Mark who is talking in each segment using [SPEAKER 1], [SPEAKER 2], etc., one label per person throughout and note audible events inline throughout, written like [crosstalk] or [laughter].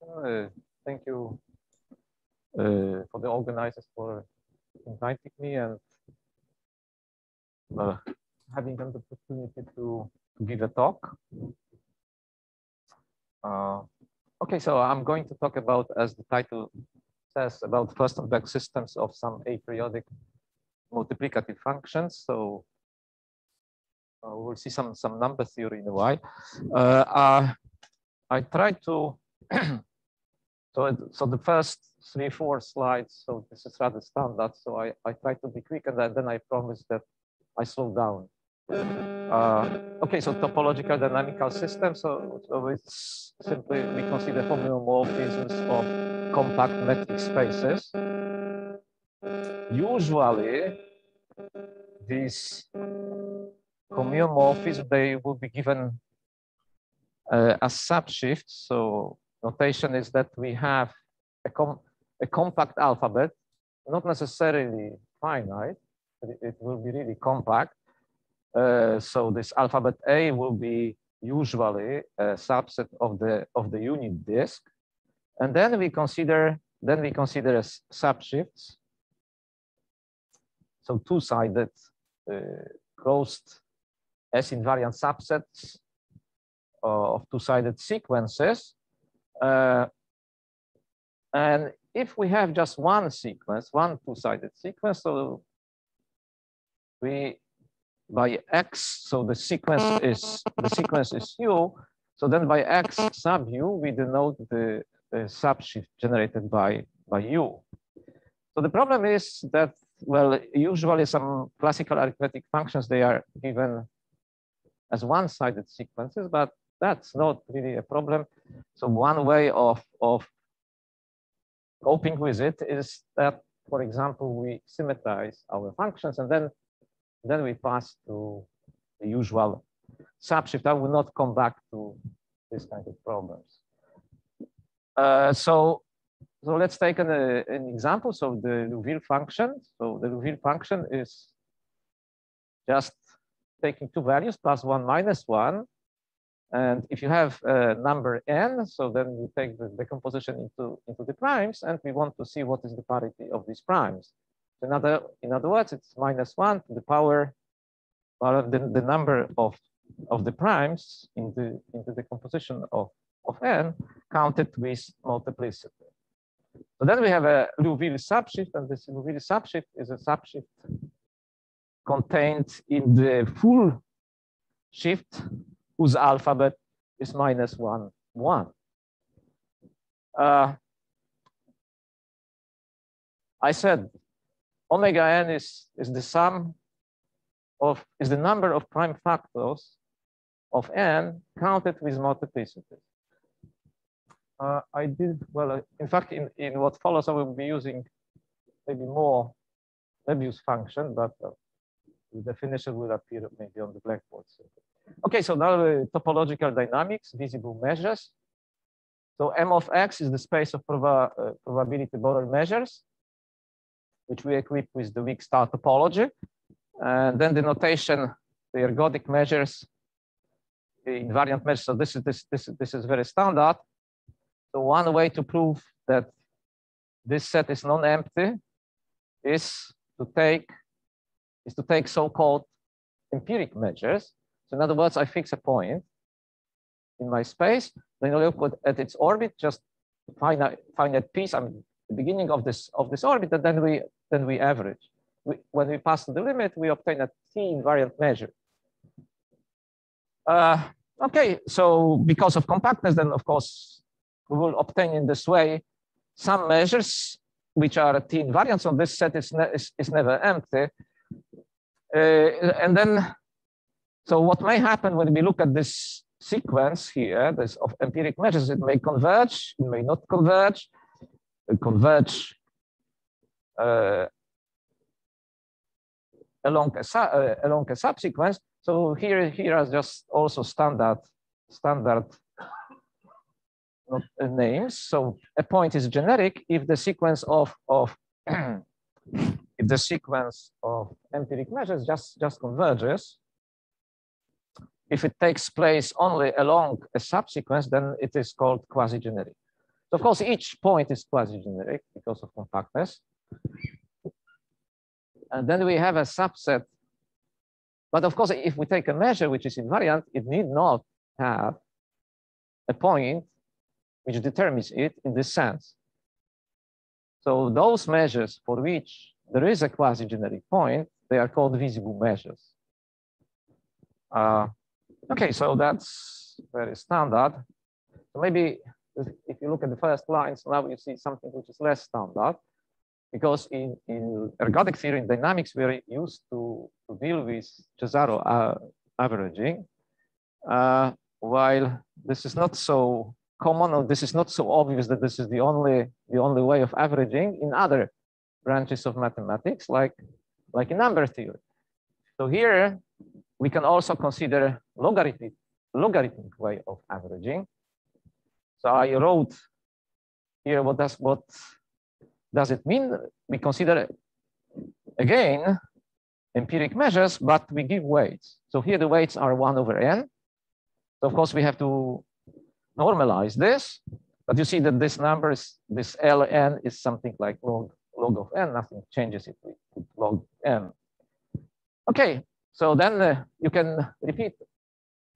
[SPEAKER 1] Uh, thank you uh, for the organizers for inviting me and uh, having an opportunity to, to give a talk. Uh, okay, so I'm going to talk about, as the title says, about Furstenberg systems of some aperiodic multiplicative functions. So uh, we'll see some some number theory in a while. I tried to [clears throat] so so the first three four slides. So this is rather standard. So I I try to be quick and then, then I promise that I slow down. Uh, okay, so topological dynamical system. So, so it's simply we consider homeomorphisms of compact metric spaces. Usually, these homeomorphisms they will be given uh, as subshifts. So notation is that we have a, com a compact alphabet, not necessarily finite. It, will be really compact uh, so this alphabet A will be usually a subset of the of the unit disk, and then we consider then we consider subshifts. So two-sided uh, closed S-invariant subsets of two-sided sequences. Uh, and if we have just one sequence, one two-sided sequence, so we by x, so the sequence is the sequence is u. So then by x sub u, we denote the, the subshift generated by by u. So the problem is that well, usually some classical arithmetic functions they are given as one-sided sequences, but that's not really a problem. So one way of of coping with it is that, for example, we symmetrize our functions and then then we pass to the usual subshift. I will not come back to this kind of problems. Uh, so, so let's take an, uh, an example. So the Liouville function. So the Liouville function is just taking two values, plus one, minus one. And if you have a number n, so then you take the decomposition into, into the primes, and we want to see what is the parity of these primes. In other, in other words, it's minus one to the power, well, the, the number of, of the primes in the, in the composition of, of n counted with multiplicity. So then we have a Liouville subshift, and this Liouville subshift is a subshift contained in the full shift whose alphabet is minus one, one. Uh, I said omega n is, is the sum of, is the number of prime factors of n counted with multiplicity. Uh, I did, well, uh, in fact, in, in what follows, I will be using maybe more Lebesgue function, but uh, the definition will appear maybe on the blackboard. Okay, so now the topological dynamics, visible measures. So M of X is the space of proba uh, probability Borel measures which we equip with the weak star topology. And then the notation, the ergodic measures, the invariant measures. So this is this this this is very standard. So one way to prove that this set is non-empty is to take is to take so-called empiric measures. So in other words, I fix a point in my space, then I look at its orbit, just find a finite piece. I mean, the beginning of this of this orbit, and then we then we average. We, when we pass the limit, we obtain a t invariant measure. Uh, okay, so because of compactness, then of course we will obtain in this way some measures which are t invariant. So this set is, ne is, is never empty. Uh, and then, so what may happen when we look at this sequence here, this of empiric measures, it may converge, it may not converge, converge uh, along a uh, along a subsequence. So here here are just also standard standard uh, names. So a point is generic if the sequence of of [clears throat] if the sequence of empiric measures just just converges. If it takes place only along a subsequence, then it is called quasi-generic. So of course, each point is quasi-generic because of compactness. And then we have a subset. But of course, if we take a measure which is invariant, it need not have a point which determines it in this sense. So those measures for which there is a quasi-generic point, they are called visible measures. Uh, okay, so that's very standard. So maybe if you look at the first lines, now you see something which is less standard because in, in ergodic theory in dynamics, we're used to, to deal with Cesàro uh, averaging, uh, while this is not so common or this is not so obvious that this is the only, the only way of averaging in other branches of mathematics, like, like in number theory. So here we can also consider logarithmic, logarithmic way of averaging. So I wrote here what does what does it mean? We consider again empiric measures, but we give weights. So here the weights are one over n. So of course we have to normalize this, but you see that this number is this ln is something like log log of n. Nothing changes it with log n. Okay, so then uh, you can repeat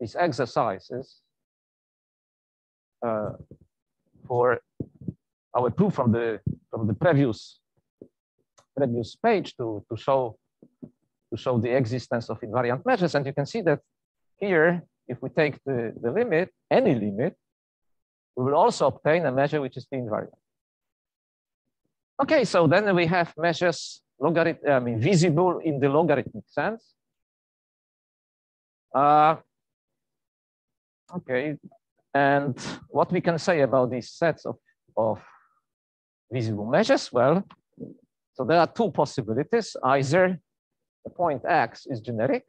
[SPEAKER 1] these exercises uh, for our proof from the from the previous previous page to to show to show the existence of invariant measures, and you can see that here, if we take the the limit, any limit, we will also obtain a measure which is the invariant. Okay, so then we have measures logarit I mean visible in the logarithmic sense. Uh, okay, and what we can say about these sets of, of visible measures? Well, so there are two possibilities. Either the point X is generic,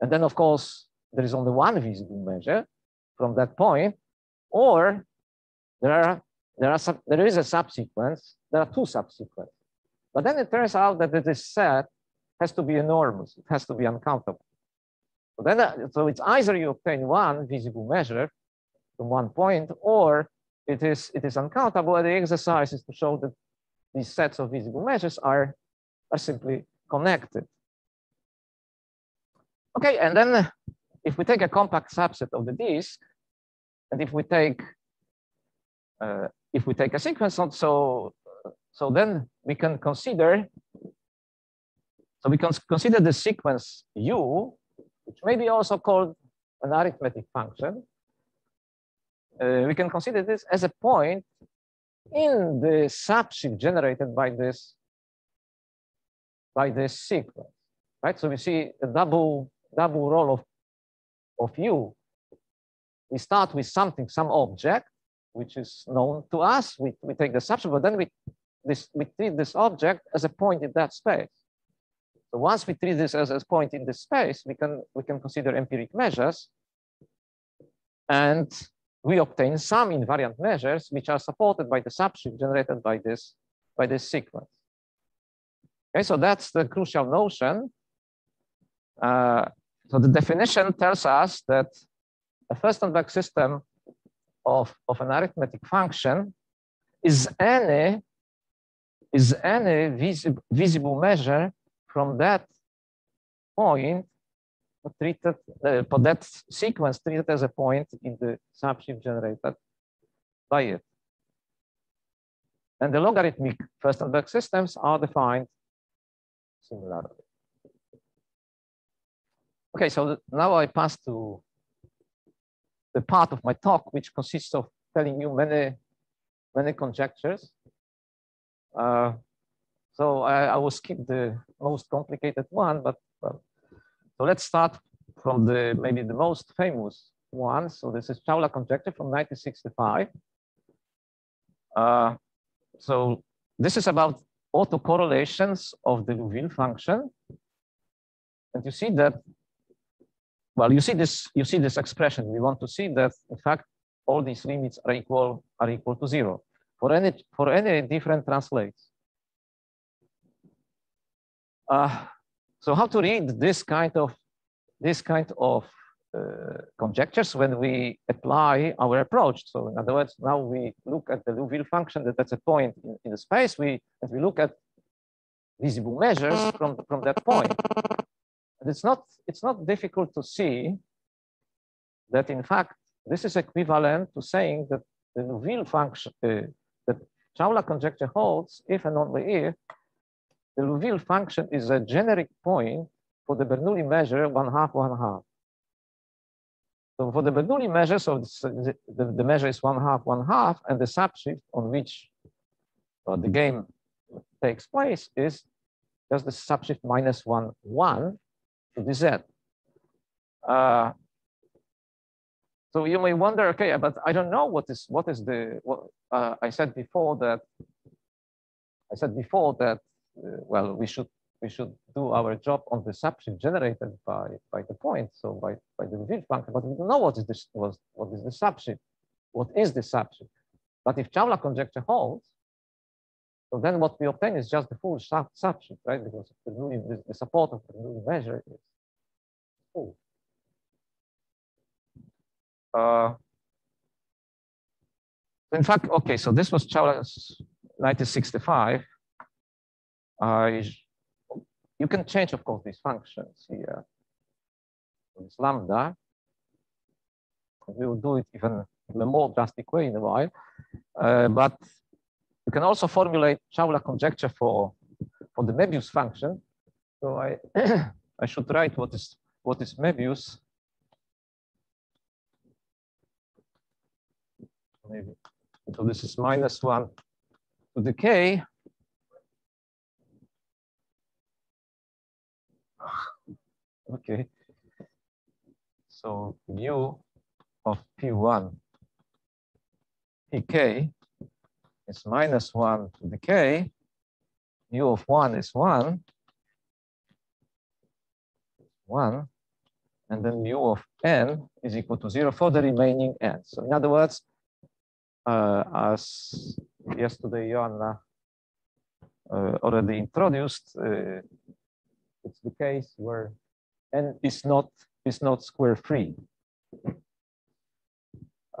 [SPEAKER 1] and then of course, there is only one visible measure from that point, or there are there are some, there is a subsequence, there are two subsequences. But then it turns out that this set has to be enormous, it has to be uncountable. So then, uh, so it's either you obtain one visible measure from one point, or it is, it is uncountable. And the exercise is to show that these sets of visible measures are, are simply connected. Okay, and then if we take a compact subset of the disk, and if we take uh, if we take a sequence, so so then we can consider so we can consider the sequence u, which may be also called an arithmetic function, uh, we can consider this as a point in the subshift generated by this by this sequence, right? So we see a double double role of of u. We start with something, some object, which is known to us. We, we take the subshift, but then we this we treat this object as a point in that space. So once we treat this as a point in this space, we can we can consider empiric measures. And we obtain some invariant measures which are supported by the subshift generated by this, by this sequence. Okay, so that's the crucial notion. Uh, so the definition tells us that a Furstenberg system of, of an arithmetic function is any is any visi visible measure from that point treated, uh, for that sequence treated as a point in the subshift generated by it. And the logarithmic Furstenberg systems are defined similarly. Okay, so now I pass to the part of my talk, which consists of telling you many, many conjectures. Uh, so I, I, will skip the most complicated one, but well, so let's start from the maybe the most famous one. So this is Chowla conjecture from 1965. Uh, so this is about autocorrelations of the Liouville function. And you see that, well, you see this, you see this expression. We want to see that, in fact, all these limits are equal, are equal to zero for any, for any different translates. Uh, so how to read this kind of this kind of uh, conjectures when we apply our approach. So in other words, now we look at the Liouville function that that's a point in, in the space. We and we look at visible measures from from that point. And it's not it's not difficult to see that in fact this is equivalent to saying that the Liouville function uh, that Chowla conjecture holds if and only if the Liouville function is a generic point for the Bernoulli measure one half one half. So for the Bernoulli measure, so the, the, the, measure is one half, one half, and the subshift on which uh, the game takes place is just the subshift minus one, one to the z. Uh, so you may wonder, okay, but I don't know what is what is the what uh, I said before that I said before that well we should we should do our job on the subshift generated by, by the point, so by, by the Liouville function, but we don't know what is this was what is the subshift. What is the subshift? But if Chowla conjecture holds, so then what we obtain is just the full sub right? Because the, the, support of the measure is full. Uh, in fact, okay, so this was Chowla's 1965. I you can change, of course, these functions here. This lambda. We will do it even in a more drastic way in a while. Uh, but you can also formulate Chowla conjecture for, for the Möbius function. So I, [coughs] I should write what is, what is Möbius. Maybe. So this is minus one to the k [laughs] Okay. So mu of P1 Pk is minus 1 to the k. Mu of 1 is 1. 1. And then mu of n is equal to 0 for the remaining n. So in other words, uh, as yesterday Joanna uh, already introduced, uh, it's the case where n is not is not square free.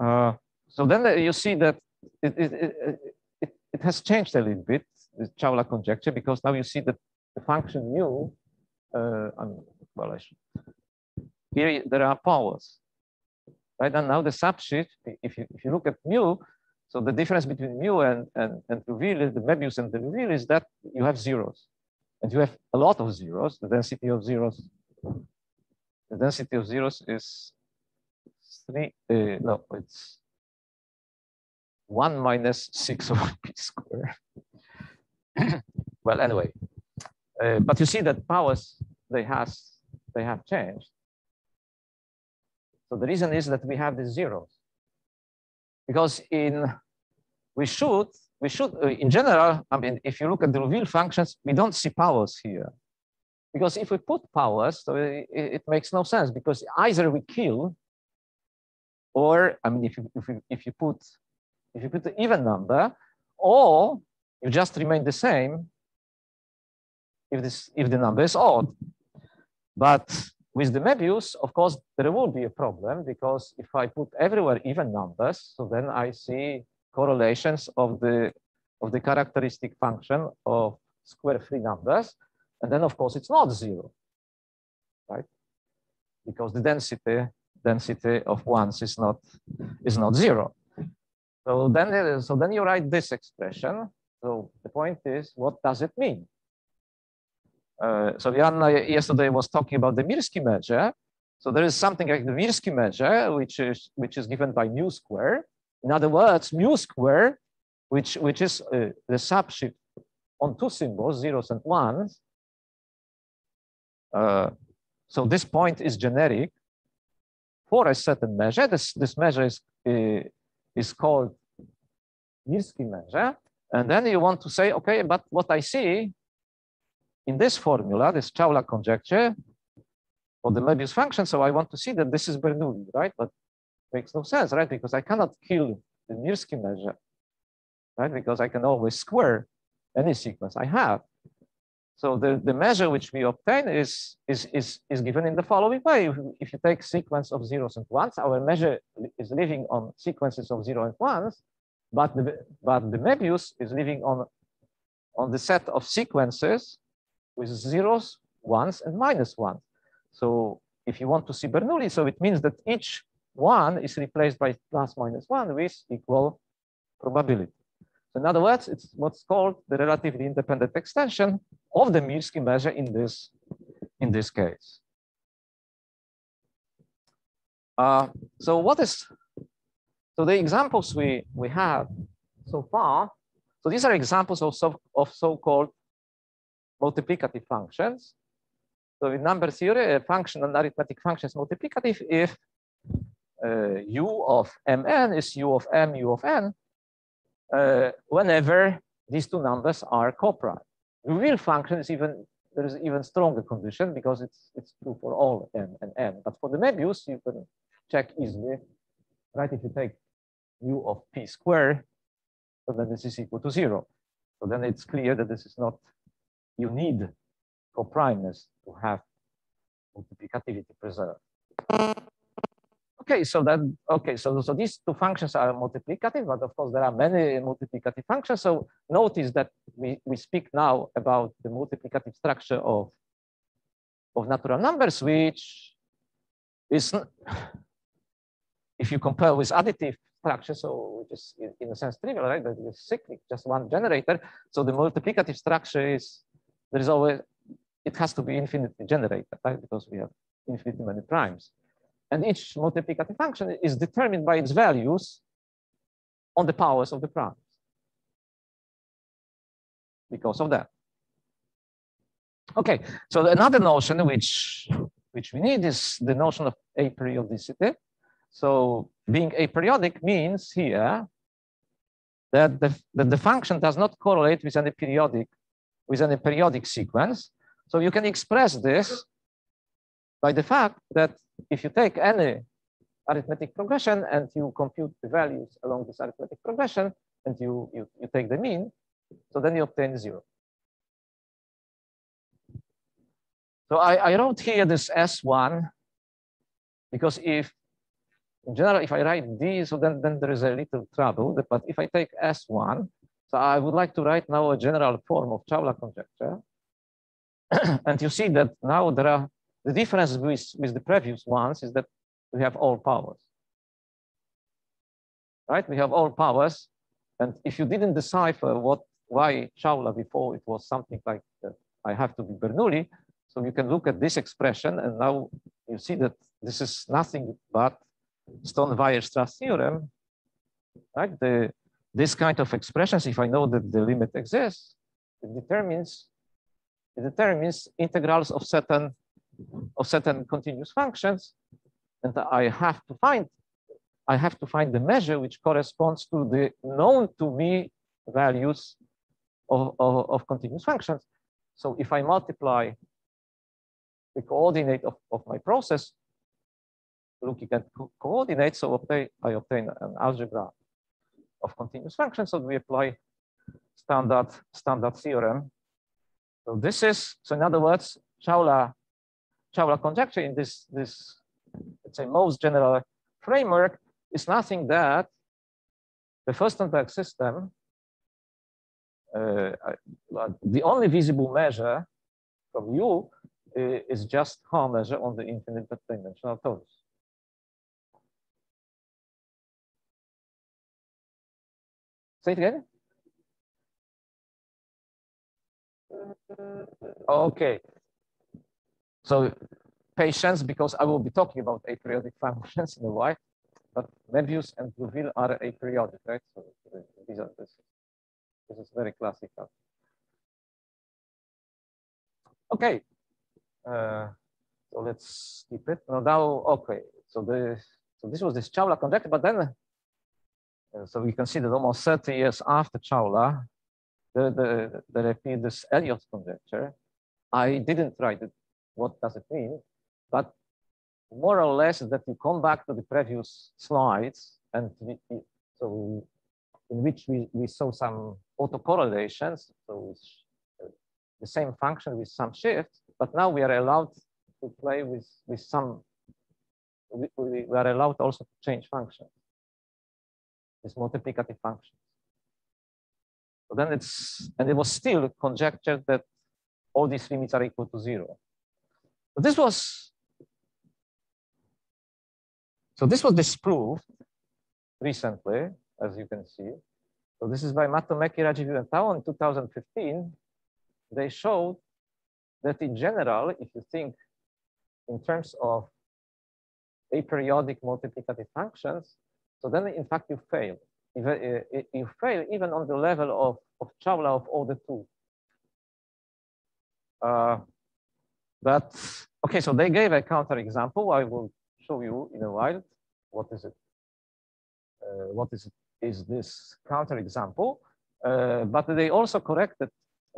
[SPEAKER 1] Uh, so then you see that it, it, it, it, has changed a little bit, the Chowla conjecture, because now you see that the function mu, uh, well, I should, here there are powers, right? And now the subshift, if you, if you look at mu, so the difference between mu and, and, and Liouville, the Möbius and the Liouville is that you have zeros. And you have a lot of zeros, the density of zeros the density of zeros is three, uh, no, it's one minus six [laughs] over p squared. [clears throat] well, anyway, uh, but you see that powers they has they have changed. So the reason is that we have these zeros because in we should we should uh, in general. I mean, if you look at the Liouville functions, we don't see powers here. Because if we put powers, so it, it, makes no sense because either we kill, or I mean, if you, if you, if you put if you put the even number, or you just remain the same if this if the number is odd. But with the Möbius, of course, there will be a problem because if I put everywhere even numbers, so then I see correlations of the of the characteristic function of square free numbers. And then of course it's not zero, right? Because the density density of ones is not is not zero. So then so then you write this expression. So the point is, what does it mean? Uh, so Jan yesterday was talking about the Mirsky measure. So there is something like the Mirsky measure, which is which is given by mu square. In other words, mu square, which which is uh, the subshift on two symbols, zeros and ones, uh, so this point is generic for a certain measure. This, this measure is, uh, is called Mirsky measure. And then you want to say, okay, but what I see in this formula, this Chowla conjecture for the Möbius function, so I want to see that this is Bernoulli, right? But makes no sense, right? Because I cannot kill the Mirsky measure, right? Because I can always square any sequence I have. So the, the measure which we obtain is, is, is, is given in the following way. If, if you take sequence of zeros and ones, our measure is living on sequences of zero and ones, but the, but the Möbius is living on, on the set of sequences with zeros, ones, and minus one. So if you want to see Bernoulli, so it means that each one is replaced by plus minus one with equal probability. So in other words, it's what's called the relatively independent extension of the Mirsky measure in this, in this case. Uh, so what is, so the examples we, we have so far, so these are examples of, so, of so-called multiplicative functions. So in number theory, a function, an arithmetic function is multiplicative if uh, u of mn is u of m, u of n, uh, whenever these two numbers are coprime. The real function is even, there is even stronger condition because it's, it's true for all m and n. But for the Möbius, you can check easily, right? If you take u of p squared, so then this is equal to zero. So then it's clear that this is not, you need coprimeness to have multiplicativity preserved. Okay, so then, okay, so, so these two functions are multiplicative, but of course there are many multiplicative functions. So notice that we, we speak now about the multiplicative structure of, of natural numbers, which is, if you compare with additive structure, so which is in, in a sense trivial, right? That is cyclic, just one generator. So the multiplicative structure is, there is always, it has to be infinitely generated, right? Because we have infinitely many primes. And each multiplicative function is determined by its values on the powers of the primes. Because of that. Okay, so another notion which, which we need is the notion of aperiodicity. So being aperiodic means here that the, that the function does not correlate with any periodic with any periodic sequence. So you can express this by the fact that if you take any arithmetic progression and you compute the values along this arithmetic progression and you, you, you take the mean, so then you obtain zero. So I, I wrote here this S1 because if, in general, if I write D, so then, then there is a little trouble. But if I take S1, so I would like to write now a general form of Chowla conjecture. [clears throat] and you see that now there are the difference with, with the previous ones is that we have all powers. Right? We have all powers. And if you didn't decipher what why Chowla before it was something like uh, I have to be Bernoulli, so you can look at this expression and now you see that this is nothing but Stone-Weierstrass theorem, right? The, this kind of expressions, if I know that the limit exists, it determines, it determines integrals of certain of certain continuous functions. And I have to find, I have to find the measure which corresponds to the known to me values of, of, of continuous functions. So if I multiply the coordinate of, of my process, looking at co coordinates, so obtain, I obtain an algebra of continuous functions. So we apply standard standard theorem. So this is, so in other words, Chowla Chowla conjecture in this, this, let's say, most general framework is nothing that the Furstenberg system, uh, uh, uh, the only visible measure from U uh, is just Haar measure on the infinite dimensional torus. Say it again. Okay, so patience, because I will be talking about aperiodic functions in a while, but Möbius and Liouville are aperiodic, right? So these are this, this is very classical. Okay, uh, so let's keep it. Now, now, okay, so the so this was this Chowla conjecture, but then uh, so we can see that almost 30 years after Chowla, the, the, there appeared this Elliott conjecture. I didn't write it what does it mean? But more or less that you come back to the previous slides and we, so in which we, we saw some autocorrelations. So uh, the same function with some shift, but now we are allowed to play with, with some, we, we are allowed also to change functions, this multiplicative functions. So then it's, and it was still conjectured that all these limits are equal to zero. So this was, so this was disproved recently, as you can see. So this is by Matomäki, Radziwiłł, and Tao in 2015. They showed that in general, if you think in terms of aperiodic multiplicative functions, so then in fact you fail. If, uh, you fail even on the level of, of Chowla of order two. Uh, but okay, so they gave a counterexample. I will show you in a while. What is it? Uh, what is? Is this counterexample? Uh, but they also corrected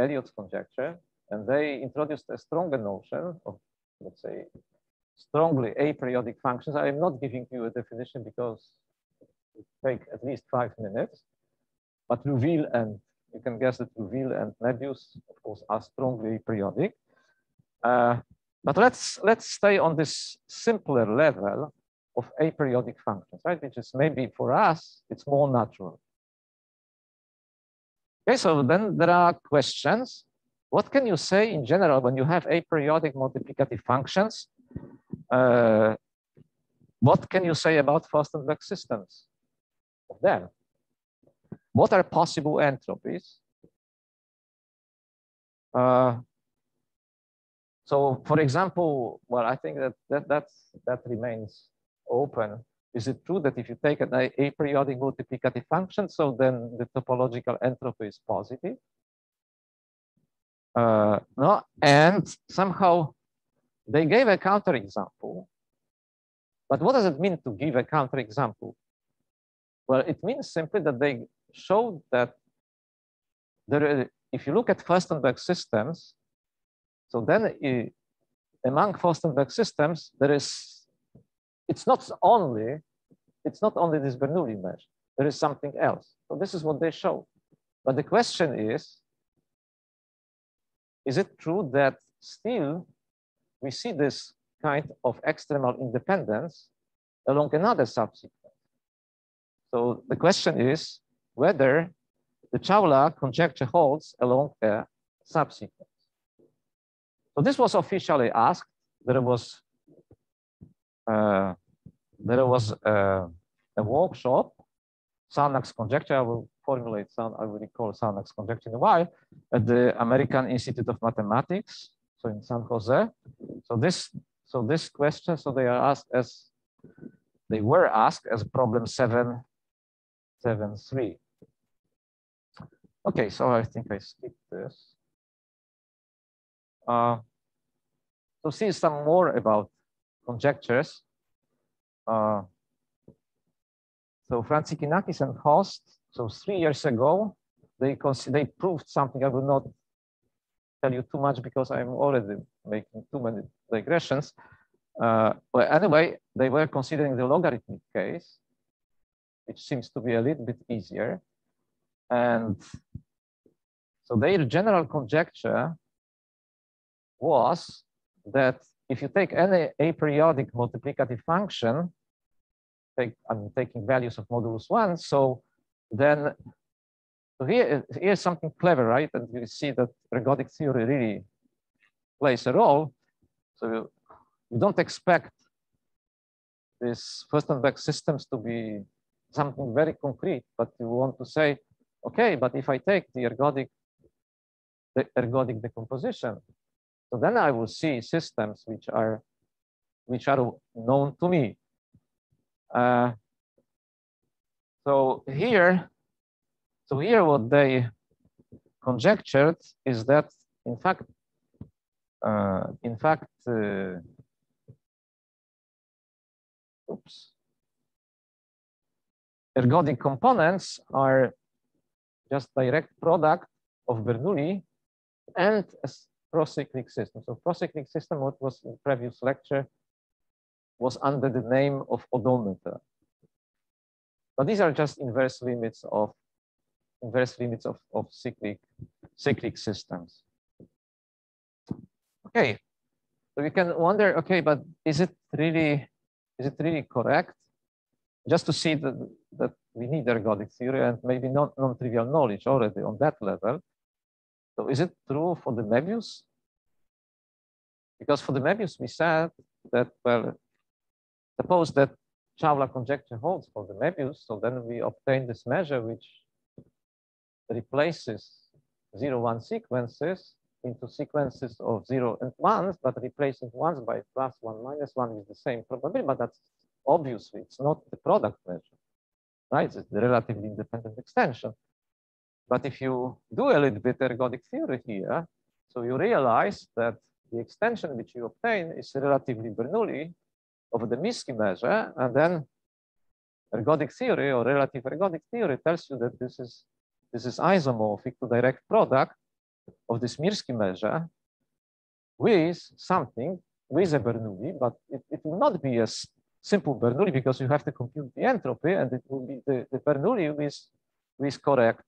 [SPEAKER 1] Elliott's conjecture, and they introduced a stronger notion of, let's say, strongly aperiodic functions. I am not giving you a definition because it take at least five minutes, but Liouville and you can guess that Liouville and Möbius, of course, are strongly periodic. Uh, but let's let's stay on this simpler level of aperiodic functions, right? Which is maybe for us, it's more natural. Okay, so then there are questions. What can you say in general when you have aperiodic multiplicative functions? Uh, what can you say about Furstenberg systems of them? What are possible entropies? Uh, so for example, well, I think that, that that's, that remains open. Is it true that if you take an aperiodic multiplicative function, so then the topological entropy is positive? Uh, no, and somehow they gave a counterexample. But what does it mean to give a counterexample? Well, it means simply that they showed that there, if you look at Furstenberg systems, so then uh, among Furstenberg systems, there is it's not only it's not only this Bernoulli mesh. There is something else. So this is what they show. But the question is, is it true that still we see this kind of extremal independence along another subsequence? So the question is whether the Chowla conjecture holds along a subsequence. So this was officially asked. There was uh, there was a, a workshop, Sarnak's conjecture. I will formulate some, I will recall Sarnak's conjecture in a while, at the American Institute of Mathematics, so in San Jose. So this, so this question, so they are asked as, they were asked as problem seven, seven, three. Okay, so I think I skipped this. Uh, to see some more about conjectures, uh, so Frantzikinakis and Host, so three years ago, they, they proved something. I will not tell you too much because I'm already making too many digressions. Uh, but anyway, they were considering the logarithmic case, which seems to be a little bit easier. And so their general conjecture was that if you take any aperiodic multiplicative function, take, I'm taking values of modulus one, so then here, here's something clever, right? And you see that ergodic theory really plays a role. So you, don't expect these Furstenberg systems to be something very concrete, but you want to say, okay, but if I take the ergodic, the ergodic decomposition, so then I will see systems which are which are known to me. Uh, so here, so here what they conjectured is that in fact, uh, in fact, uh, oops, ergodic components are just direct product of Bernoulli and procyclic system. So procyclic system, what was in previous lecture, was under the name of odometer. But these are just inverse limits of inverse limits of, of cyclic cyclic systems. Okay, so we can wonder, okay, but is it really, is it really correct? Just to see that, that we need ergodic theory and maybe non-trivial knowledge already on that level. So is it true for the Möbius? Because for the Möbius, we said that, well, suppose that Chowla conjecture holds for the Möbius, so then we obtain this measure which replaces zero one sequences into sequences of zero and ones, but replacing ones by plus one minus one is the same probability, but that's obviously it's not the product measure, right? It's the relatively independent extension. But if you do a little bit ergodic theory here, so you realize that the extension which you obtain is relatively Bernoulli of the Mirsky measure, and then ergodic theory or relative ergodic theory tells you that this is this is isomorphic to direct product of this Mirsky measure with something with a Bernoulli, but it, it will not be a simple Bernoulli because you have to compute the entropy and it will be the, the Bernoulli with, with correct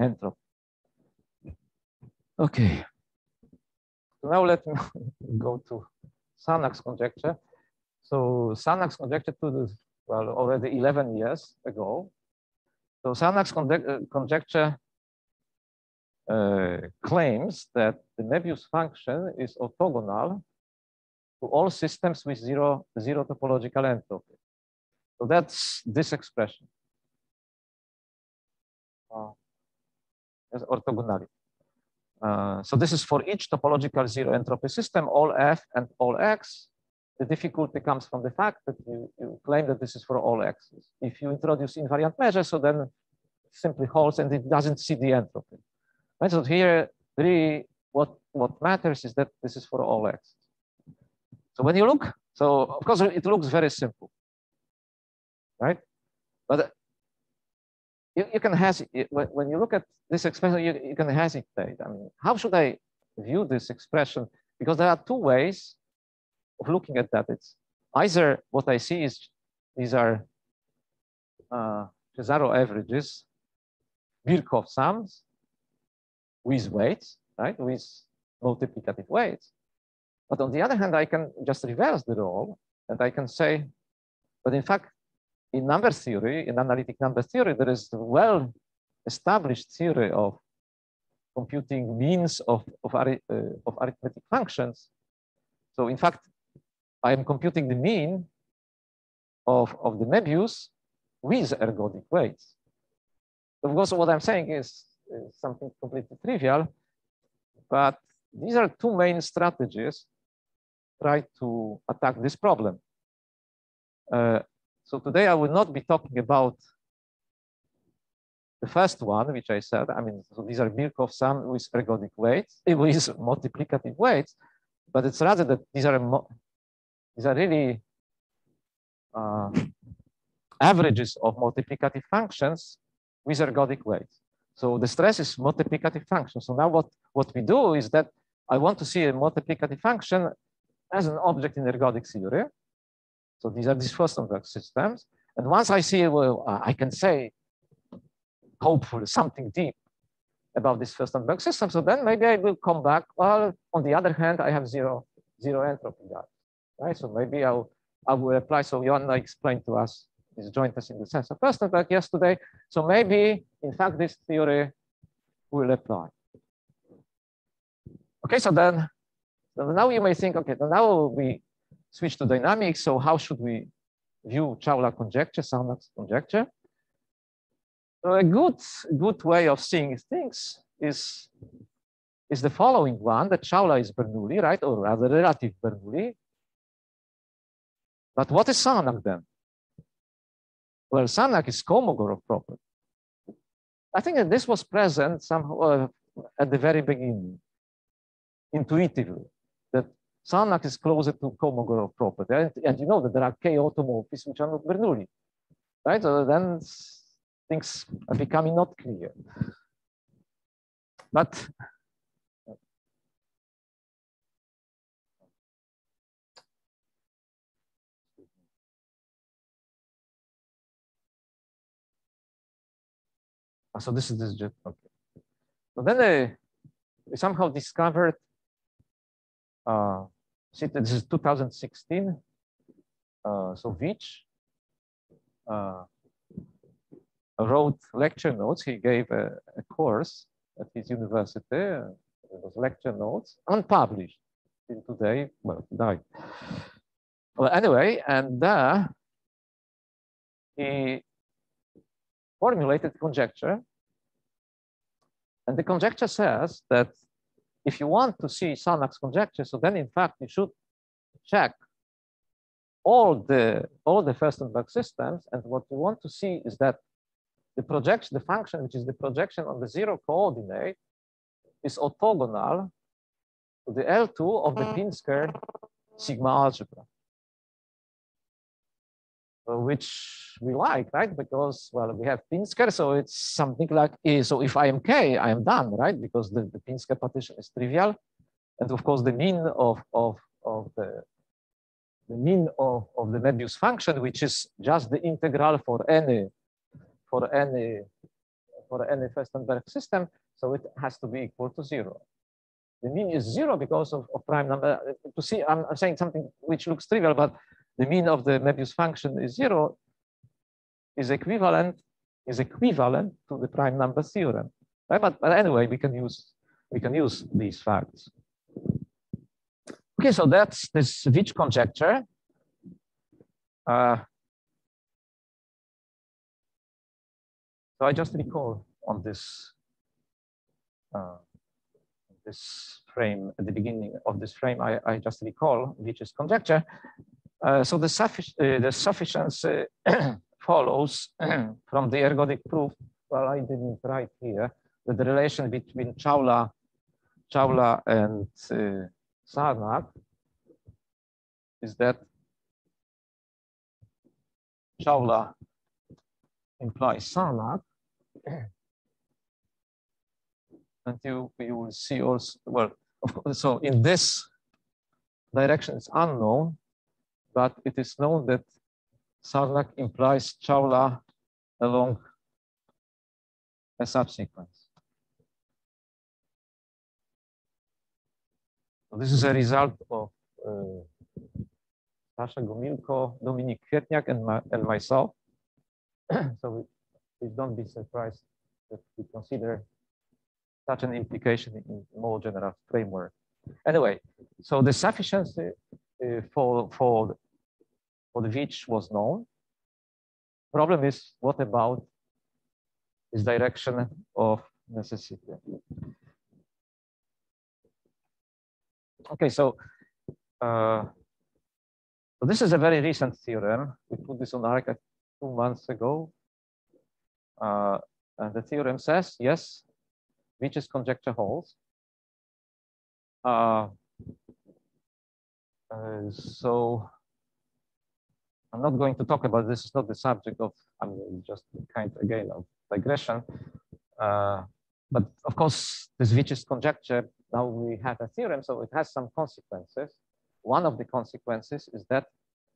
[SPEAKER 1] entropy. Okay. So now let me [laughs] go to Sarnak's conjecture. So Sarnak's conjecture to the, well, already 11 years ago. So Sarnak's uh, conjecture uh, claims that the Möbius function is orthogonal to all systems with zero, zero topological entropy. So that's this expression. Uh, orthogonality. Uh, so this is for each topological zero entropy system, all F and all X. The difficulty comes from the fact that you, you claim that this is for all X's. If you introduce invariant measures, so then simply holds and it doesn't see the entropy. Right? So here, really, what, what matters is that this is for all X. So when you look, so of course it looks very simple, right? But you, you can hesitate, when you look at this expression, you, you can hesitate. I mean, how should I view this expression? Because there are two ways of looking at that. It's either what I see is these are uh, Cesàro averages, Birkhoff sums with weights, right, with multiplicative weights. But on the other hand, I can just reverse the role and I can say, but in fact, in number theory, in analytic number theory, there is a well-established theory of computing means of, of, uh, of arithmetic functions. So in fact, I am computing the mean of, of the Möbius with ergodic weights. Of course, what I'm saying is, is something completely trivial, but these are two main strategies try to attack this problem. Uh, so today I will not be talking about the first one, which I said, I mean, so these are Birkhoff sum with ergodic weights, [laughs] with multiplicative weights, but it's rather that these are these are really uh, averages of multiplicative functions with ergodic weights. So the stress is multiplicative function. So now what, what we do is that I want to see a multiplicative function as an object in ergodic theory. So these are Furstenberg systems. And once I see, well, uh, I can say, hopefully, something deep about this first Furstenberg system. So then maybe I will come back. Well, on the other hand, I have zero, zero entropy, right? So maybe I'll, I will apply. So Joanna explained to us, disjointness in the sense of Furstenberg yesterday. So maybe, in fact, this theory will apply. Okay, so then so now you may think, okay, now we switch to dynamics. So how should we view Chowla conjecture, Sarnak's conjecture? So a good, good way of seeing things is, is the following one, that Chowla is Bernoulli, right? Or rather relative Bernoulli. But what is Sarnak then? Well, Sarnak is Kolmogorov property. I think that this was present somehow uh, at the very beginning, intuitively. Sarnak is closer to Kolmogorov property. And, and, you know that there are k automorphisms which are not Bernoulli. Right? So then things are becoming not clear. But so this is this just okay. So then they, they somehow discovered uh, this is 2016. Uh, so Vich uh, wrote lecture notes. He gave a, a course at his university. Uh, it was lecture notes, unpublished till today. Well, died. Well, anyway, and there he formulated conjecture. And the conjecture says that if you want to see Sarnak's conjecture, so then in fact you should check all the all the Furstenberg systems. And what you want to see is that the projection, the function, which is the projection on the zero coordinate, is orthogonal to the L2 of the mm. Pinsker sigma algebra. Uh, which we like, right? Because, well, we have Pinsker, so it's something like, A. so if I am K, I am done, right? Because the, the Pinsker partition is trivial. And of course, the mean of, of, of the, the mean of, of the Möbius function, which is just the integral for any, for any, for any Furstenberg system. So it has to be equal to zero. The mean is zero because of, of prime number. To see, I'm, I'm saying something which looks trivial, but the mean of the Möbius function is zero, is equivalent is equivalent to the prime number theorem. Right? But, but anyway, we can use we can use these facts. Okay, so that's this Veech conjecture. Uh, so I just recall on this uh, this frame at the beginning of this frame, I, I just recall Veech's conjecture uh, so the, suffic uh, the sufficiency [clears throat] follows [clears throat] from the ergodic proof. Well, I didn't write here that the relation between Chowla, Chowla and uh, Sarnak is that Chowla implies Sarnak. and you, you will see also, well, so in this direction it's unknown, but it is known that Sarnak implies Chowla along a subsequence. This is a result of uh, Sasha Gomilko, Dominik Kwietniak, and, my, and myself. [clears throat] so please don't be surprised that we consider such an implication in more general framework. Anyway, so the sufficiency uh, for, for for which was known. Problem is, what about this direction of necessity? Okay, so, uh, so this is a very recent theorem. We put this on arXiv two months ago. Uh, and the theorem says, yes, Veech's conjecture holds. Uh, uh, so I'm not going to talk about this. It's not the subject of, I mean, just kind again of digression. Uh, but of course, this Veech's conjecture, now we have a theorem, so it has some consequences. One of the consequences is that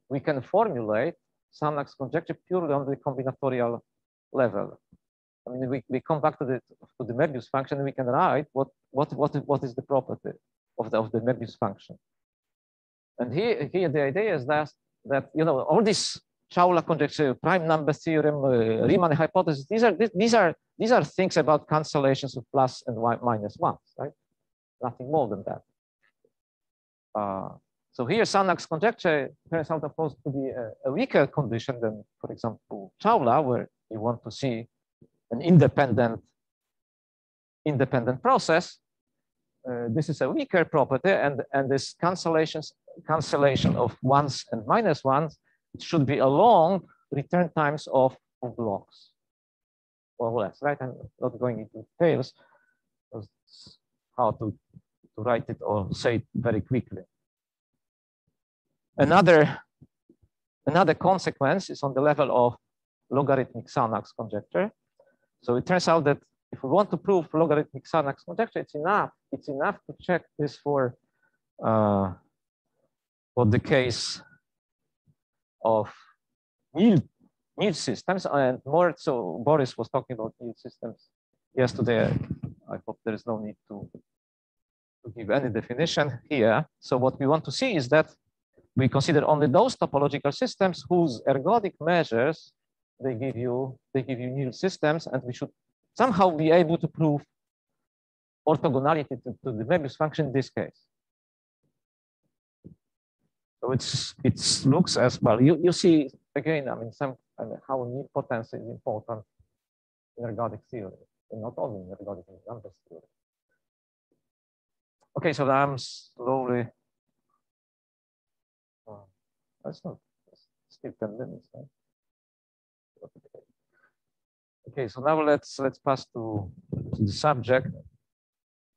[SPEAKER 1] we can formulate Sarnak's conjecture purely on the combinatorial level. I mean, we, we come back to the to the Möbius function, we can write what what what what is the property of the of the Möbius function. And here here the idea is that that you know all this Chowla conjecture, prime number theorem, uh, Riemann hypothesis. These are these are these are things about cancellations of plus and minus ones, right? Nothing more than that. Uh, so here, Sarnak's conjecture turns out, of course, to be a, a, weaker condition than, for example, Chowla, where you want to see an independent independent process. Uh, this is a weaker property, and and these cancellations cancellation of ones and minus ones, it should be along return times of, blocks, or less, right? I'm not going into details how to, to write it or say it very quickly. Another, another consequence is on the level of logarithmic Sarnak's conjecture. So it turns out that if we want to prove logarithmic Sarnak's conjecture, it's enough. It's enough to check this for uh, for the case of yield, yield systems and more so Boris was talking about yield systems yesterday. I hope there is no need to to give any definition here. So what we want to see is that we consider only those topological systems whose ergodic measures they give you they give you new systems, and we should somehow be able to prove orthogonality to, to the Möbius function in this case. So it's it looks as well. You you see again. I mean, some I mean, how nilpotence is important in ergodic theory, and not only in ergodic numbers theory. Okay, so I'm slowly. Oh, that's not still 10 minutes. Right? Okay, so now let's let's pass to, to the subject.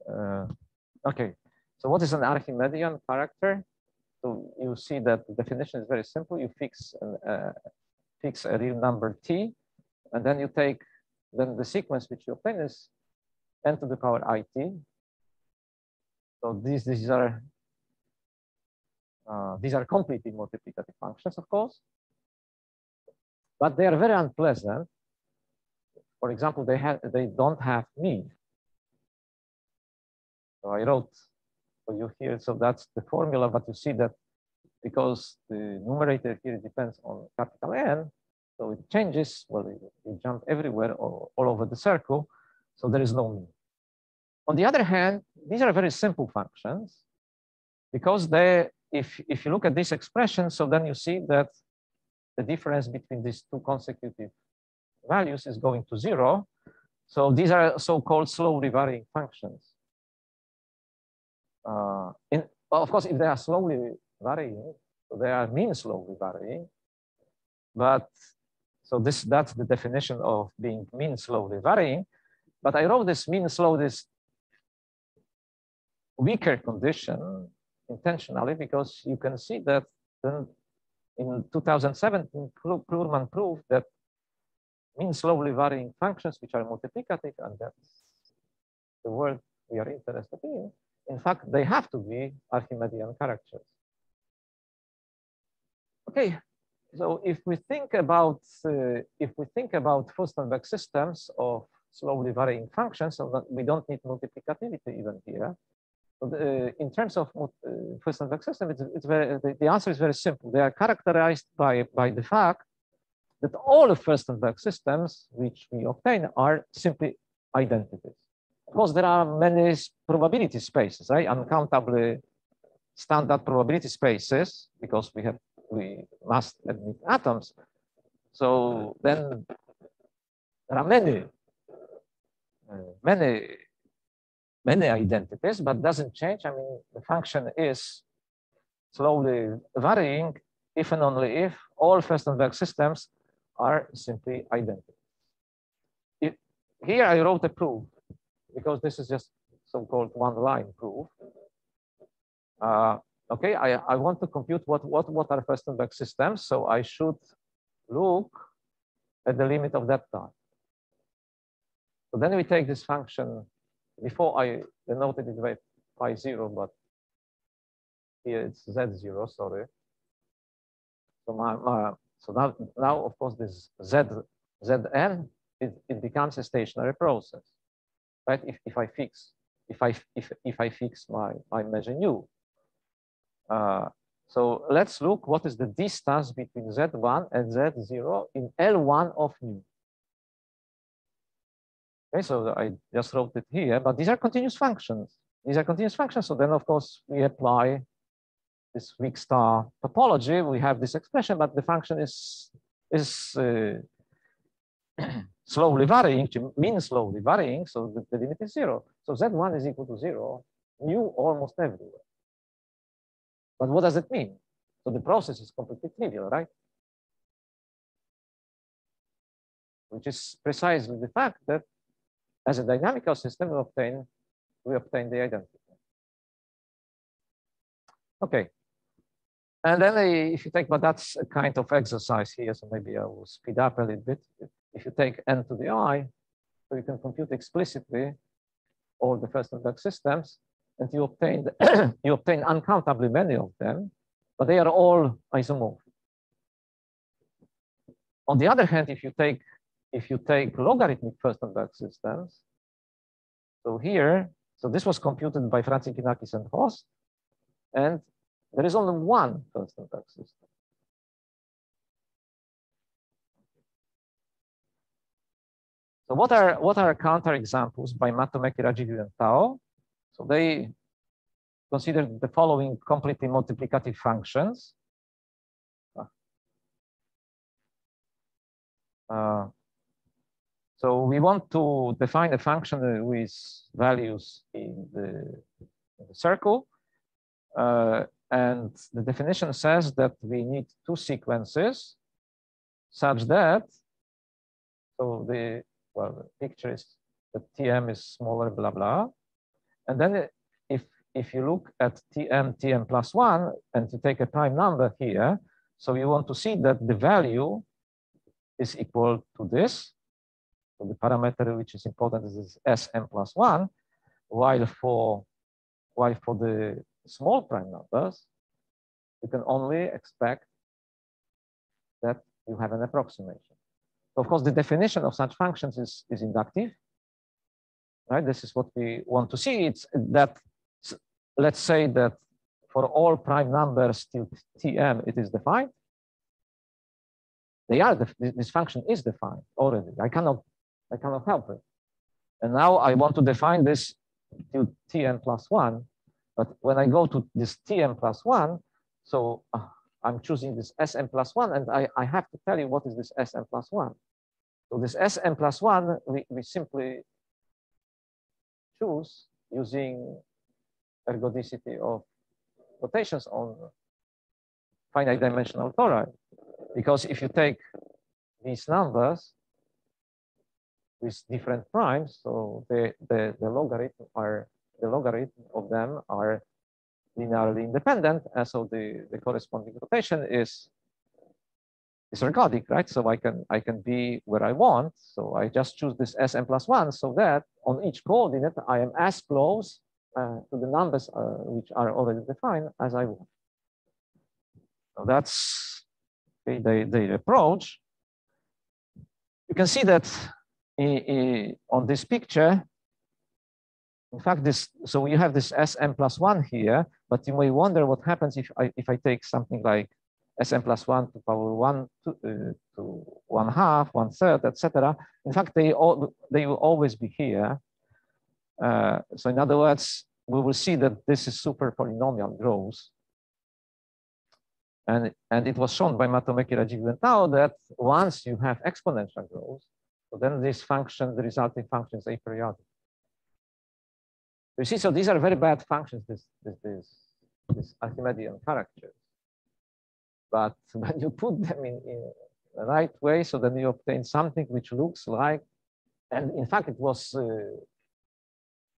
[SPEAKER 1] Uh, okay, so what is an Archimedean character? So you see that the definition is very simple. You fix an, uh, fix a real number t, and then you take then the sequence which you obtain is n to the power it. So these these are uh, these are completely multiplicative functions, of course, but they are very unpleasant. For example, they have they don't have mean. So I wrote for you here. So that's the formula, but you see that because the numerator here depends on capital N, so it changes, well, you jump everywhere all, all over the circle, so there is no mean. On the other hand, these are very simple functions because they, if, if you look at this expression, so then you see that the difference between these two consecutive values is going to zero. So these are so-called slowly varying functions. Uh, of course, if they are slowly varying, they are mean slowly varying. But so this that's the definition of being mean slowly varying. But I wrote this mean slow this weaker condition intentionally because you can see that then in 2017, Klurman proved that mean slowly varying functions which are multiplicative and that's the word we are interested in in fact, they have to be Archimedean characters. Okay, so if we think about uh, if we think about Furstenberg systems of slowly varying functions, so that we don't need multiplicativity even here. The, uh, in terms of uh, Furstenberg system, it's, it's very the, the, answer is very simple. They are characterized by by the fact that all of Furstenberg systems which we obtain are simply identities. Of course, there are many probability spaces, right? Uncountably standard probability spaces because we have we must admit atoms. So then there are many, uh, many, many identities, but doesn't change. I mean, the function is slowly varying if and only if all Furstenberg systems are simply identical. here I wrote a proof because this is just so-called one-line proof. Uh, okay, I, I want to compute what, what, what are Furstenberg systems, so I should look at the limit of that time. So then we take this function, before I denoted it by zero, but here it's z0, sorry. So, my, my, so now, now, of course, this z, zn, it, it becomes a stationary process right? If, if I fix, if I, if, if I fix my, my measure nu. Uh, so let's look what is the distance between Z1 and Z0 in L1 of nu. Okay, so I just wrote it here, but these are continuous functions. These are continuous functions. So then, of course, we apply this weak star topology. We have this expression, but the function is is uh, [clears throat] slowly varying, mean slowly varying, so the, the, limit is zero. So Z1 is equal to zero, nu almost everywhere. But what does it mean? So the process is completely trivial, right? Which is precisely the fact that as a dynamical system, we obtain, we obtain the identity. Okay. And then uh, if you think, but that's a kind of exercise here, so maybe I will speed up a little bit if you take n to the i, so you can compute explicitly all the Furstenberg systems, and you obtain [clears throat] you obtain uncountably many of them, but they are all isomorphic. On the other hand, if you take if you take logarithmic Furstenberg systems, so here So this was computed by Frantzikinakis and Host. And there is only one Furstenberg system. So what are what are counterexamples by Matomäki, Radziwiłł, and Tao? So they considered the following completely multiplicative functions. Uh, so we want to define a function with values in the, in the circle. Uh, and the definition says that we need two sequences such that, so the, well, the picture is the TM is smaller, blah, blah. And then if, if you look at TM, TM plus one, and to take a prime number here, so you want to see that the value is equal to this. So the parameter which is important is Sm plus one, while for, while for the small prime numbers, you can only expect that you have an approximation. Of course, the definition of such functions is, is inductive, right? This is what we want to see. It's that, let's say that for all prime numbers till Tm, it is defined. They are, this function is defined already. I cannot, I cannot help it. And now I want to define this till Tn plus one. But when I go to this Tn plus one, so uh, I'm choosing this Sn plus one, and I, I have to tell you what is this Sn plus one. So this Sn plus one, we, we simply choose using ergodicity of rotations on finite dimensional tori. Because if you take these numbers with different primes, so the, the, the logarithm are the logarithm of them are linearly independent, and so the, the corresponding rotation is ergodic, right? So I can I can be where I want. So I just choose this Sm plus one so that on each coordinate I am as close uh, to the numbers uh, which are already defined as I want. So that's okay, the, the approach, you can see that on this picture, in fact, this so you have this Sm plus one here, but you may wonder what happens if I if I take something like Sm plus one to power one to, uh, to one half, one third, etc. In fact, they all they will always be here. Uh, so in other words, we will see that this is super polynomial growth. and, and it was shown by Matomäki, Radziwiłł, and Tao that once you have exponential growth, so then this function, the resulting function is aperiodic. You see, so these are very bad functions, this, this, this, this Archimedean characters. But [laughs] when you put them in, in the right way, so then you obtain something which looks like, and in fact, it was uh,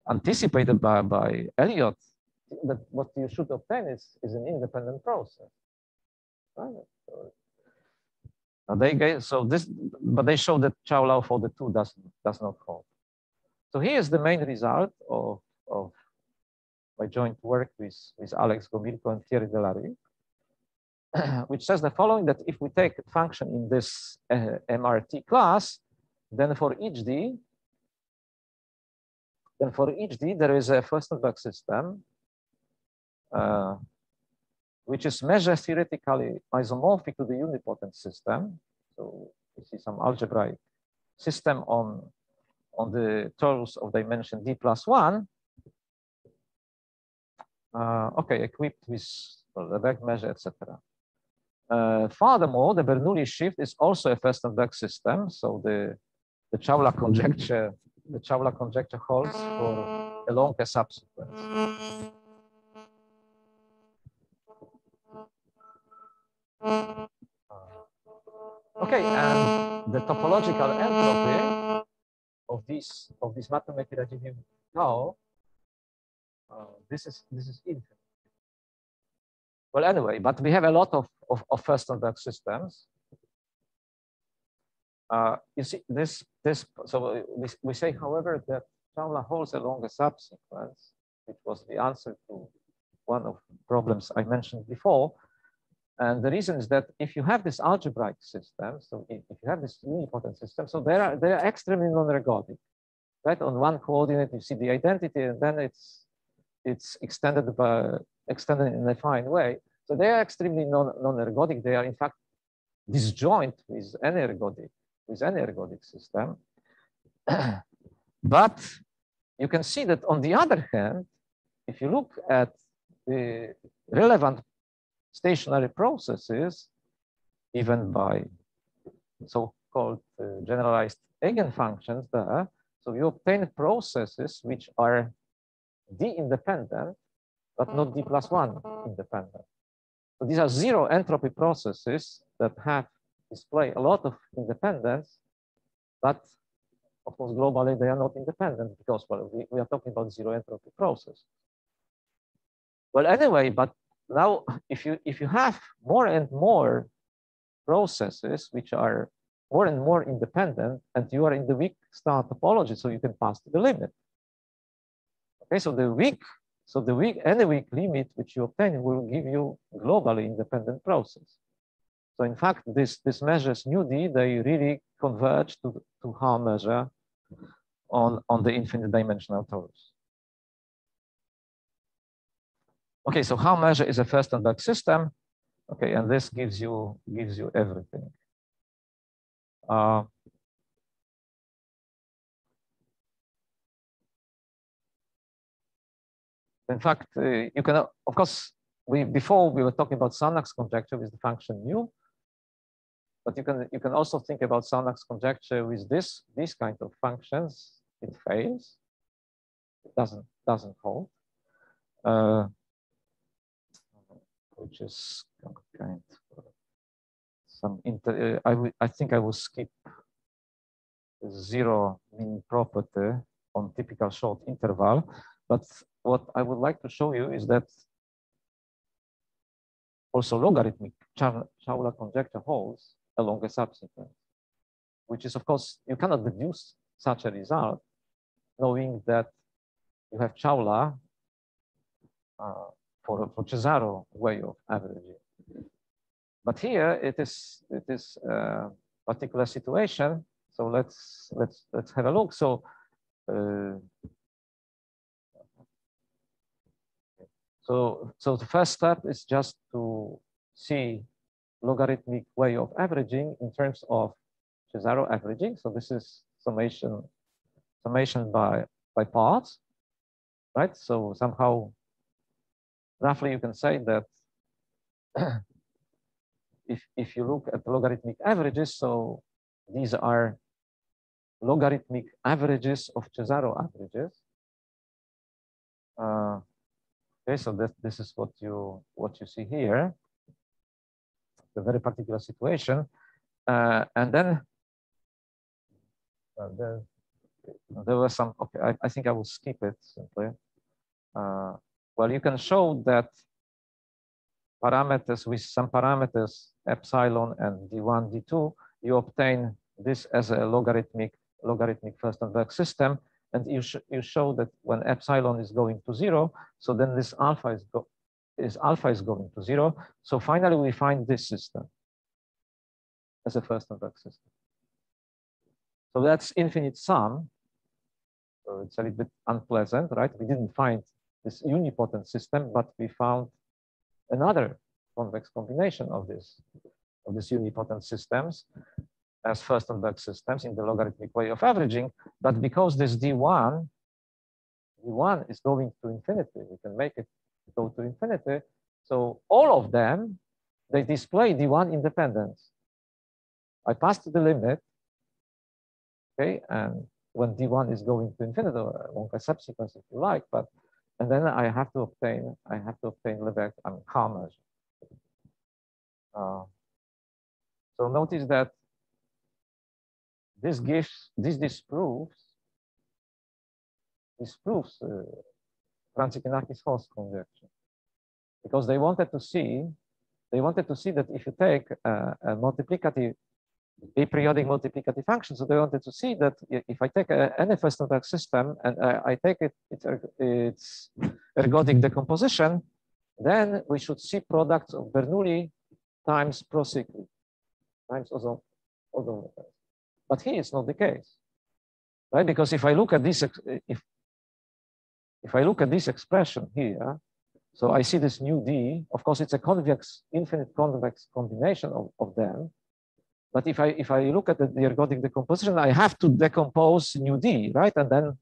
[SPEAKER 1] anticipated by, by Elliott that what you should obtain is, is an independent process. Now they get, so this, but they show that Chow for the two does, does not hold. So here's the main result of, of my joint work with, with Alex Gomilko and Thierry de la Rue, [clears throat] which says the following, that if we take a function in this uh, MRT class, then for each D, then for each D, there is a Furstenberg system uh, which is measure theoretically isomorphic to the unipotent system. So you see some algebraic system on, on the torus of dimension d plus one. Uh, okay, equipped with well, the back measure, etc. Uh, furthermore, the Bernoulli shift is also a Furstenberg system. So the, the Chowla conjecture, the Chowla conjecture holds for a longer subsequence. Okay, and the topological entropy of this of this mathematical adjective now, uh, this is this is infinite. Well, anyway, but we have a lot of of, of Furstenberg systems. Uh, you see this this so we, we say, however, that Chowla holds along a subsequence, which was the answer to one of the problems I mentioned before. And the reason is that if you have this algebraic system, so if, if you have this unipotent system, so they are they are extremely non-ergodic. right? On one coordinate, you see the identity, and then it's it's extended by extended in a fine way. So they are extremely non, non-ergodic. They are in fact disjoint with any ergodic, with any ergodic system. [clears throat] but you can see that on the other hand, if you look at the relevant stationary processes, even by so-called uh, generalized eigenfunctions there, so you obtain processes which are D-independent, but not D plus one independent. So these are zero entropy processes that have display a lot of independence, but of course, globally, they are not independent because well, we, we are talking about zero entropy process. Well, anyway, but now if you if you have more and more processes which are more and more independent, and you are in the weak star topology, so you can pass to the limit. Okay, so the weak, so the weak, any weak limit which you obtain will give you globally independent process. So in fact, this, this measures nu d, they really converge to, to Haar measure on, on the infinite dimensional torus. Okay, so Haar measure is a Furstenberg system. Okay, and this gives you gives you everything. Uh, in fact, uh, you can, of course, we before we were talking about Sarnak's conjecture with the function mu, but you can you can also think about Sarnak's conjecture with this these kind of functions. It fails. It doesn't doesn't hold. Uh, which is kind of some inter, uh, I, I think I will skip zero mean property on typical short interval. But what I would like to show you is that also logarithmic Chowla conjecture holds along a subsequence, which is, of course, you cannot deduce such a result knowing that you have Chowla uh, for, for Cesàro way of averaging. But here it is it is a particular situation. So let's let's let's have a look. So uh, so so the first step is just to see logarithmic way of averaging in terms of Cesàro averaging. So this is summation summation by by parts, right? So somehow roughly you can say that [clears throat] if, if you look at logarithmic averages, so these are logarithmic averages of Cesàro averages. Uh, okay, so that this is what you what you see here, the very particular situation, uh, and then uh, there, there was some. Okay, I, I think I will skip it simply. Uh, well, you can show that parameters with some parameters epsilon and d1, d2, you obtain this as a logarithmic logarithmic Furstenberg system, and you sh you show that when epsilon is going to zero, so then this alpha is go is alpha is going to zero. So finally, we find this system as a Furstenberg system. So that's infinite sum. So it's a little bit unpleasant, right? We didn't find this unipotent system, but we found another convex combination of this of these unipotent systems as Furstenberg systems in the logarithmic way of averaging. But because this D1, D1 is going to infinity, we can make it go to infinity. So all of them, they display D1 independence. I pass the limit, okay, and when D1 is going to infinity, or along a subsequence if you like, but and then I have to obtain, I have to obtain Lebesgue, I mean, Haar Uh, so notice that this gives, this disproves, disproves uh, Frantzikinakis-Host conjecture because they wanted to see, they wanted to see that if you take a, a multiplicative aperiodic multiplicative function. So they wanted to see that if I take a, any Furstenberg system and I, I take it its, its ergodic decomposition, then we should see products of Bernoulli times procyclic times ozone, ozone But here it's not the case. right? Because if I look at this, if if I look at this expression here, so I see this nu d. Of course, it's a convex, infinite convex combination of, of them. But if I if I look at the, the ergodic decomposition, I have to decompose nu d, right? And then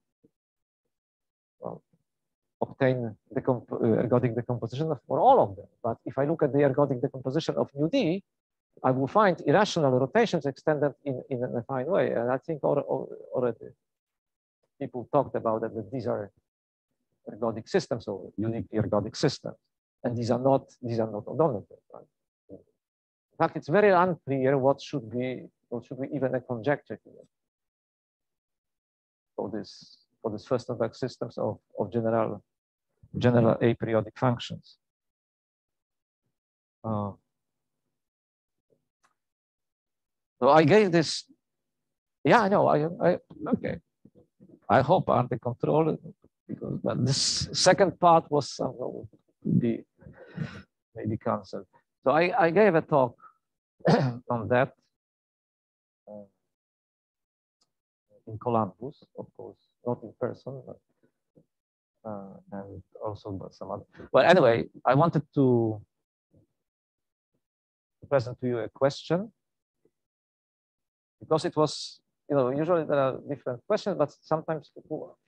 [SPEAKER 1] well, obtain the uh, ergodic decomposition for all of them. But if I look at the ergodic decomposition of new d, I will find irrational rotations extended in, in a fine way. And I think already people talked about that, that these are ergodic systems or uniquely ergodic systems. And these are not, these are not autonomous. Right? In fact, it's very unclear what should be, what should be even a conjecture here for this, for this Furstenberg systems of, of general, general aperiodic functions. Uh, so I gave this, yeah, I know, I, I okay. I hope under control because but this second part was somehow be maybe cancelled. So I, I gave a talk [clears throat] on that uh, in Columbus, of course, not in person, but uh, and also but some other. Well, anyway, I wanted to present to you a question because it was, you know, usually there are different questions, but sometimes people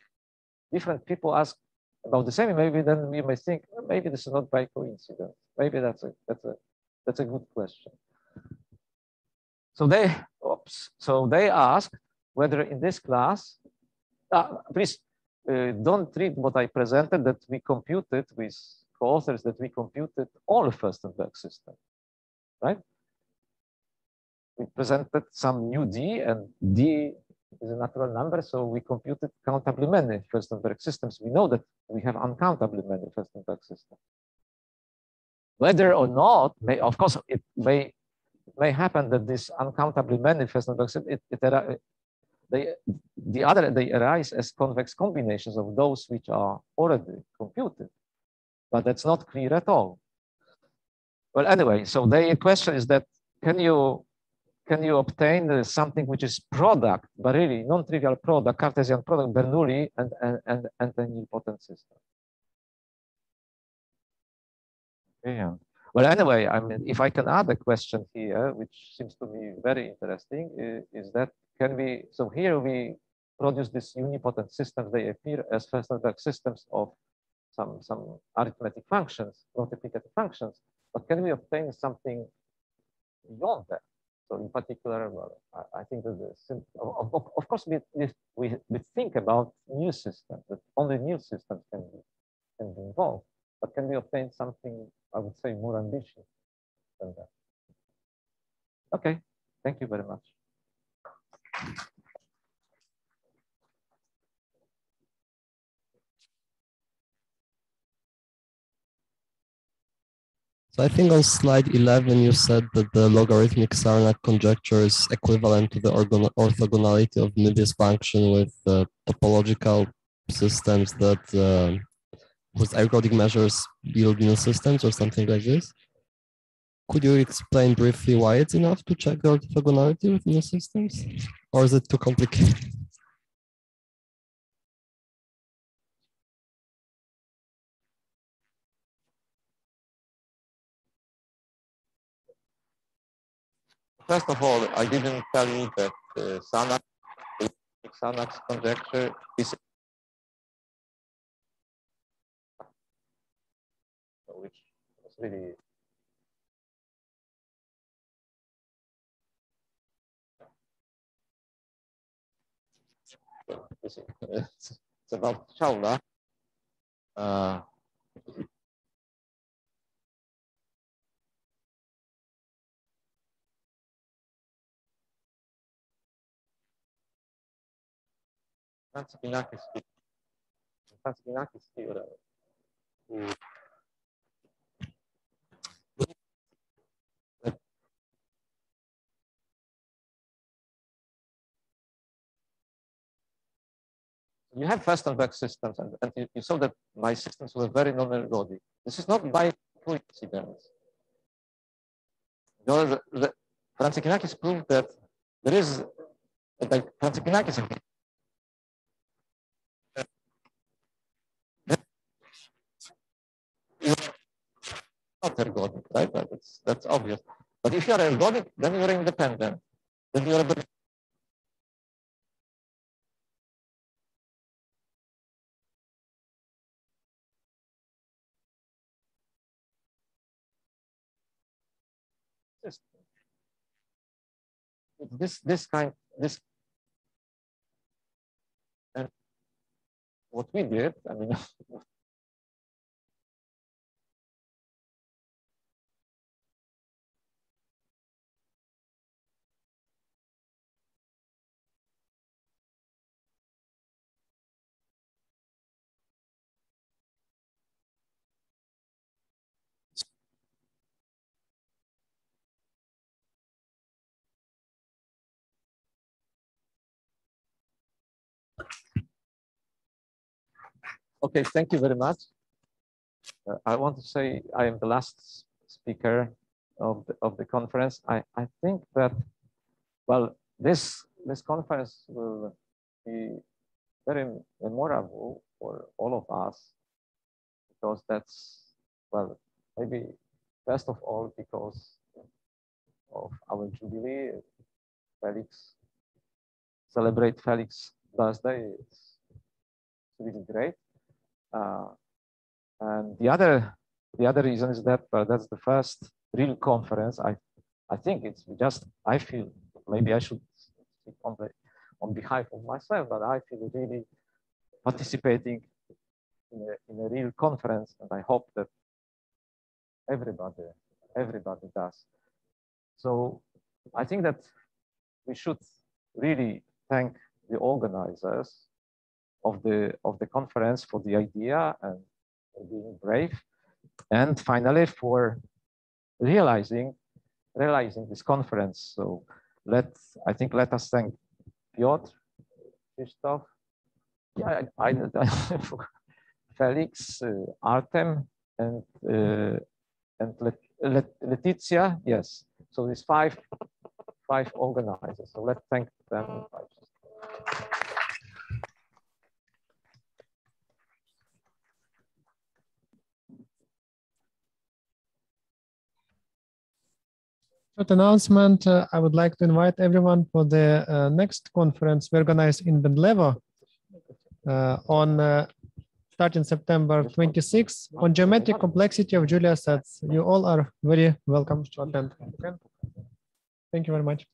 [SPEAKER 1] different people ask about the same, maybe then we may think well, maybe this is not by coincidence. Maybe that's a that's a that's a good question. So they oops. So they ask whether in this class, uh, please uh, don't read what I presented that we computed with co-authors that we computed all Furstenberg system, right? We presented some nu d and d is a natural number, so we computed countably many Furstenberg systems. We know that we have uncountably many Furstenberg systems. Whether or not, may, of course, it may may happen that this uncountably many Furstenberg systems, it, it, they, the other, they arise as convex combinations of those which are already computed, but that's not clear at all. Well, anyway, so the question is that can you can you obtain something which is product, but really non-trivial product, Cartesian product, Bernoulli and, and, and, and the nilpotent system. Yeah. Well, anyway, I mean, if I can add a question here, which seems to me very interesting, is, is that can we, so here we produce these unipotent systems, they appear as first order systems of some, some arithmetic functions, multiplicative functions, but can we obtain something beyond that? So in particular, well, I, I think that the, of, of, of course we, we, we think about new systems, that only new systems can be, can be involved, but can we obtain something, I would say, more ambitious than that? Okay, thank you very much.
[SPEAKER 2] So I think on slide 11, you said that the logarithmic Sarnak conjecture is equivalent to the orthogonality of Möbius function with uh, topological systems that uh, with ergodic measures build new systems or something like this. Could you explain briefly why it's enough to check the orthogonality with new systems? Or is it too complicated?
[SPEAKER 1] First of all, I didn't tell you that uh, Sarnak, Sarnak's conjecture is which was really [laughs] it's, about Chowla. Uh, Frantzikinakis Frantzikinakis theorem. You have Furstenberg systems, and, and you, you, saw that my systems were very non-ergodic. This is not by coincidence. You know, the, the, Franz proved that there is, a like Franz not ergodic, right? That's, that's obvious. But if you're ergodic, then you're independent. Then you're a this this kind this and what we did i mean [laughs] Okay, thank you very much. Uh, I want to say I am the last speaker of the, of the conference. I, I think that, well, this, this conference will be very memorable for all of us because that's, well, maybe first of all, because of our jubilee, Felix, celebrate Felix birthday. It's really great. Uh, and the other the other reason is that that's the first real conference. I I think it's just I feel maybe I should speak on the on behalf of myself, but I feel really participating in a, in a real conference, and I hope that everybody everybody does. So I think that we should really thank the organizers of the of the conference for the idea and being brave, and finally for realizing realizing this conference. So let I think let us thank Piotr, Krzysztof, yeah, I, I, [laughs] Felix, uh, Artem, and uh, and Let, Let, Letizia. Yes, so these five five organizers. So let's thank them.
[SPEAKER 3] Short announcement, uh, I would like to invite everyone for the uh, next conference we organized in Będlewo uh, on uh, starting September 26 on geometric complexity of Julia sets. You all are very welcome to attend. Thank you very much.